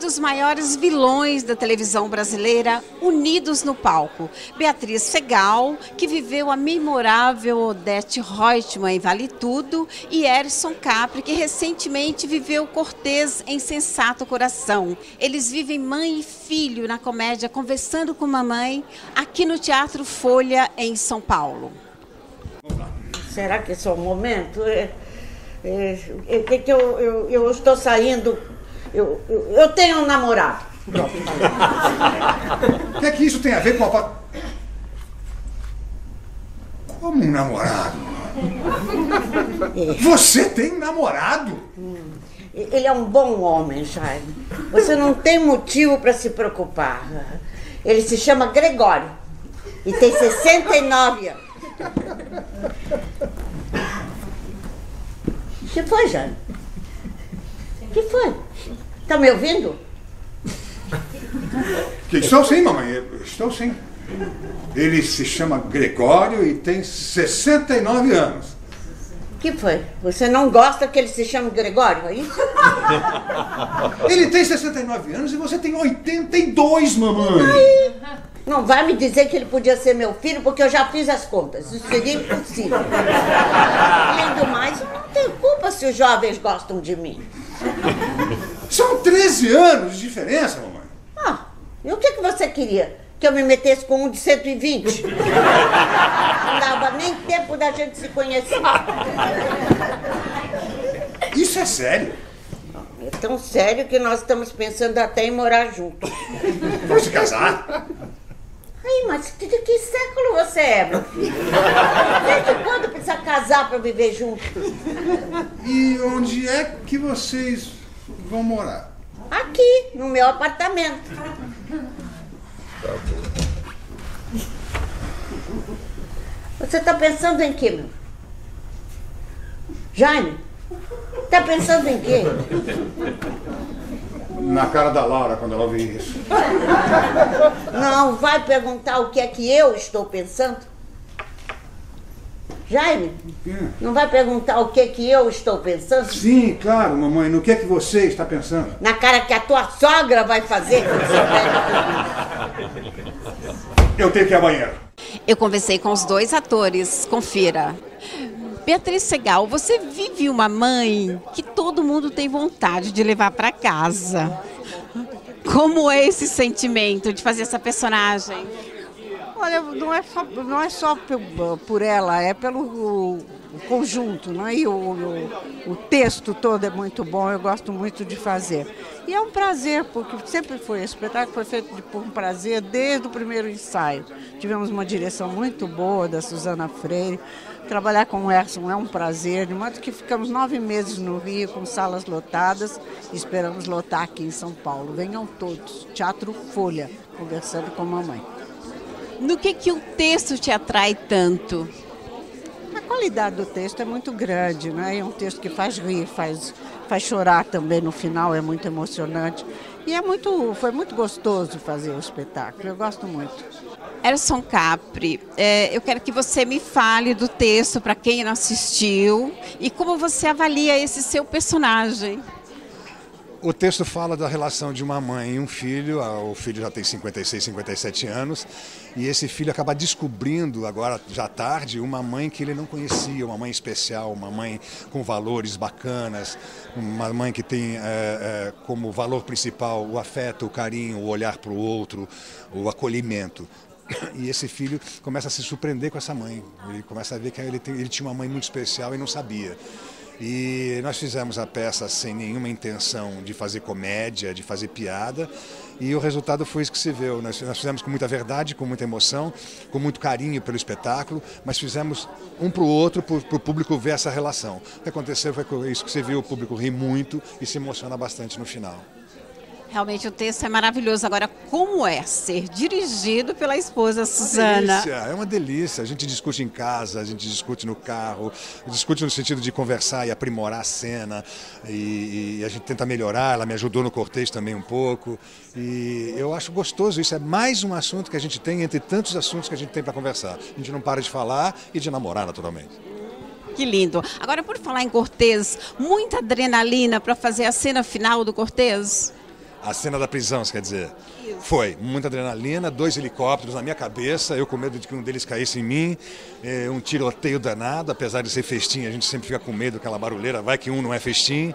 Dos maiores vilões da televisão brasileira unidos no palco. Beatriz Segal, que viveu a memorável Odete Reutemann em Vale Tudo, e Erison Capri, que recentemente viveu Cortês em Sensato Coração. Eles vivem mãe e filho na comédia Conversando com Mamãe, aqui no Teatro Folha, em São Paulo. Será que esse é o momento? É, é, é, que que eu, eu, eu estou saindo eu, eu, eu tenho um namorado. O que é que isso tem a ver com a. Como um namorado? É. Você tem um namorado? Hum. Ele é um bom homem, Jaime. Você não tem motivo para se preocupar. Ele se chama Gregório e tem 69 anos. O que foi, Jaime? Que foi? Está me ouvindo? Estou sim, mamãe. Estou sim. Ele se chama Gregório e tem 69 anos. O que foi? Você não gosta que ele se chame Gregório, é isso? Ele tem 69 anos e você tem 82, mamãe. Aí, não vai me dizer que ele podia ser meu filho, porque eu já fiz as contas. Isso seria impossível. Além do mais, não tem culpa se os jovens gostam de mim. São 13 anos de diferença, mamãe. Ah, e o que, que você queria? Que eu me metesse com um de 120? Não dava nem tempo da gente se conhecer. Isso é sério? É tão sério que nós estamos pensando até em morar juntos. Vamos se casar? Mas de que século você é, meu filho? Desde quando precisa casar para viver junto? E onde é que vocês vão morar? Aqui, no meu apartamento. Você está pensando em quê, meu? Jaime, está pensando em quê? Na cara da Laura quando ela ouvir isso. Não, vai perguntar o que é que eu estou pensando? Jaime, não vai perguntar o que é que eu estou pensando? Sim, claro, mamãe. No que é que você está pensando? Na cara que a tua sogra vai fazer Eu tenho que ir ao banheiro. Eu conversei com os dois atores, confira. Beatriz Segal, você vive uma mãe que todo mundo tem vontade de levar para casa. Como é esse sentimento de fazer essa personagem? Olha, não é só, não é só por ela, é pelo conjunto, né? e o, o, o, texto todo é muito bom, eu gosto muito de fazer. E é um prazer, porque sempre foi, esse espetáculo foi feito por um prazer desde o primeiro ensaio. Tivemos uma direção muito boa da Suzana Freire. Trabalhar com o Erson é um prazer, de modo que ficamos nove meses no Rio com salas lotadas e esperamos lotar aqui em São Paulo. Venham todos. Teatro Folha, conversando com a mamãe. No que, que o texto te atrai tanto? A qualidade do texto é muito grande, né? É um texto que faz rir, faz, faz chorar também no final, é muito emocionante. E é muito, foi muito gostoso fazer o espetáculo, eu gosto muito. Erson Capri, é, eu quero que você me fale do texto para quem não assistiu e como você avalia esse seu personagem. O texto fala da relação de uma mãe e um filho, ah, o filho já tem 56, 57 anos, e esse filho acaba descobrindo, agora já tarde, uma mãe que ele não conhecia, uma mãe especial, uma mãe com valores bacanas, uma mãe que tem é, é, como valor principal o afeto, o carinho, o olhar para o outro, o acolhimento. E esse filho começa a se surpreender com essa mãe, ele começa a ver que ele, tem, ele tinha uma mãe muito especial e não sabia. E nós fizemos a peça sem nenhuma intenção de fazer comédia, de fazer piada, e o resultado foi isso que se viu. Nós, nós fizemos com muita verdade, com muita emoção, com muito carinho pelo espetáculo, mas fizemos um para o outro, para o público ver essa relação. O que aconteceu foi isso que você viu, o público ri muito e se emociona bastante no final. Realmente o texto é maravilhoso. Agora, como é ser dirigido pela esposa Suzana? É uma delícia. A gente discute em casa, a gente discute no carro, discute no sentido de conversar e aprimorar a cena. E, e a gente tenta melhorar. Ela me ajudou no cortejo também um pouco. E eu acho gostoso. Isso é mais um assunto que a gente tem entre tantos assuntos que a gente tem para conversar. A gente não para de falar e de namorar, naturalmente. Que lindo. Agora, por falar em Cortez, muita adrenalina para fazer a cena final do Cortez? A cena da prisão, quer dizer? Foi, muita adrenalina, dois helicópteros na minha cabeça, eu com medo de que um deles caísse em mim, eh, um tiroteio danado, apesar de ser festim, a gente sempre fica com medo daquela barulheira, vai que um não é festim.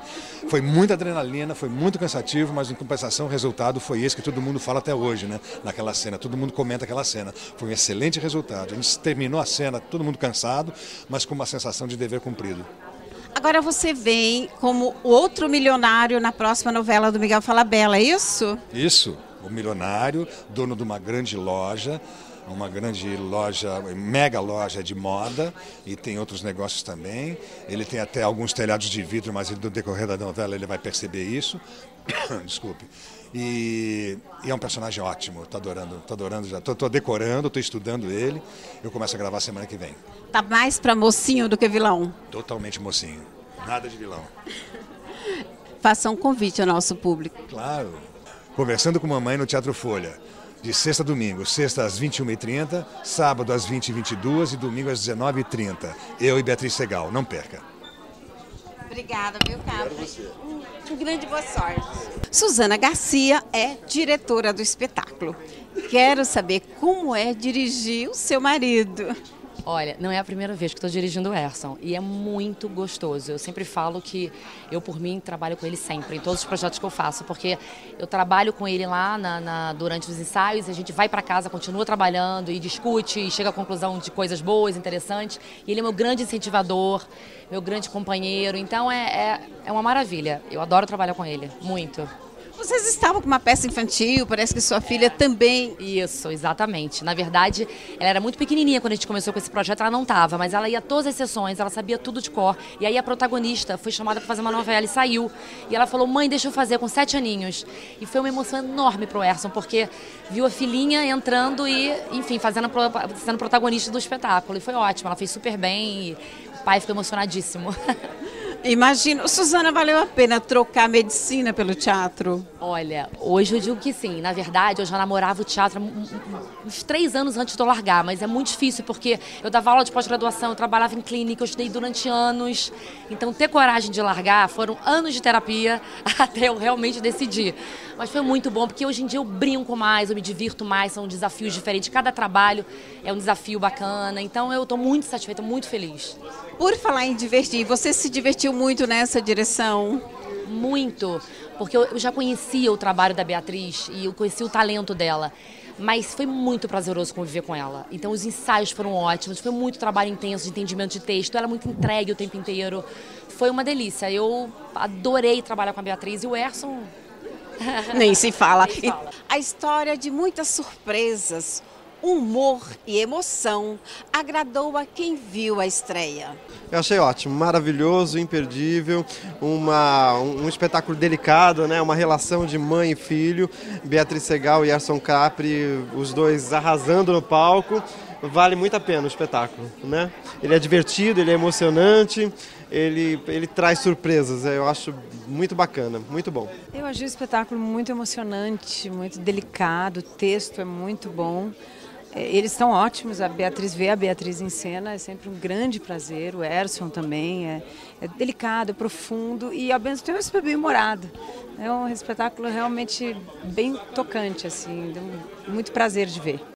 Foi muita adrenalina, foi muito cansativo, mas em compensação o resultado foi esse que todo mundo fala até hoje, né? Naquela cena, todo mundo comenta aquela cena. Foi um excelente resultado. A gente terminou a cena, todo mundo cansado, mas com uma sensação de dever cumprido. Agora você vem como outro milionário na próxima novela do Miguel Falabella, é isso? Isso, o milionário, dono de uma grande loja, uma grande loja, mega loja de moda e tem outros negócios também. Ele tem até alguns telhados de vidro, mas no decorrer da novela ele vai perceber isso. Desculpe. E, e, é um personagem ótimo, tô adorando, tô adorando já, tô, tô decorando, tô estudando ele. Eu começo a gravar semana que vem. Tá mais para mocinho do que vilão? Totalmente mocinho, nada de vilão. Faça um convite ao nosso público. Claro. Conversando com mamãe no Teatro Folha de sexta a domingo. Sexta às 21h30, sábado às 20h22 e domingo às 19h30. Eu e Beatriz Segal, não perca. Obrigada, viu, Carlos? Um grande boa sorte. Suzana Garcia é diretora do espetáculo. Quero saber como é dirigir o seu marido. Olha, não é a primeira vez que estou dirigindo o Erson e é muito gostoso. Eu sempre falo que eu, por mim, trabalho com ele sempre, em todos os projetos que eu faço, porque eu trabalho com ele lá na, na, durante os ensaios, a gente vai para casa, continua trabalhando e discute e chega à conclusão de coisas boas, interessantes. E ele é meu grande incentivador, meu grande companheiro, então é, é, é uma maravilha. Eu adoro trabalhar com ele, muito. Vocês estavam com uma peça infantil, parece que sua filha também. Isso, exatamente. Na verdade, ela era muito pequenininha quando a gente começou com esse projeto, ela não estava, mas ela ia a todas as sessões, ela sabia tudo de cor. E aí a protagonista foi chamada para fazer uma novela e saiu. E ela falou: mãe, deixa eu fazer com sete aninhos. E foi uma emoção enorme pro Erson, porque viu a filhinha entrando e, enfim, fazendo, sendo protagonista do espetáculo. E foi ótimo, ela fez super bem e o pai ficou emocionadíssimo. Imagino. Suzana, valeu a pena trocar medicina pelo teatro? Olha, hoje eu digo que sim. Na verdade, eu já namorava o teatro uns três anos antes de eu largar, mas é muito difícil porque eu dava aula de pós-graduação, eu trabalhava em clínica, eu estudei durante anos. Então, ter coragem de largar foram anos de terapia até eu realmente decidir. Mas foi muito bom porque hoje em dia eu brinco mais, eu me divirto mais, são desafios diferentes. Cada trabalho é um desafio bacana. Então, eu estou muito satisfeita, muito feliz. Por falar em divertir, você se divertiu muito nessa direção? Muito, porque eu já conhecia o trabalho da Beatriz e eu conhecia o talento dela. Mas foi muito prazeroso conviver com ela. Então os ensaios foram ótimos, foi muito trabalho intenso de entendimento de texto, ela muito entregue o tempo inteiro. Foi uma delícia. Eu adorei trabalhar com a Beatriz e o Erson. Nem se fala. Nem se fala. A história de muitas surpresas, humor e emoção agradou a quem viu a estreia. Eu achei ótimo, maravilhoso, imperdível, uma, um, um espetáculo delicado, né? uma relação de mãe e filho, Beatriz Segal e Arson Capri, os dois arrasando no palco. Vale muito a pena o espetáculo, né? Ele é divertido, ele é emocionante, ele, ele traz surpresas, eu acho muito bacana, muito bom. Eu achei o espetáculo muito emocionante, muito delicado, o texto é muito bom. É, eles estão ótimos, a Beatriz vê a Beatriz em cena, é sempre um grande prazer, o Erson também, é, é delicado, é profundo e ao mesmo tempo é super bem humorado. É um espetáculo realmente bem tocante, assim, muito prazer de ver.